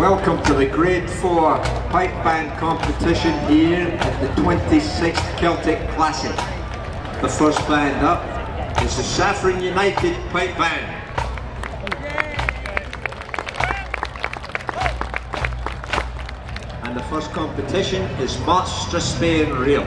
Welcome to the Grade 4 Pipe Band competition here at the 26th Celtic Classic. The first band up is the Saffron United Pipe Band. And the first competition is March Strathspey Reel.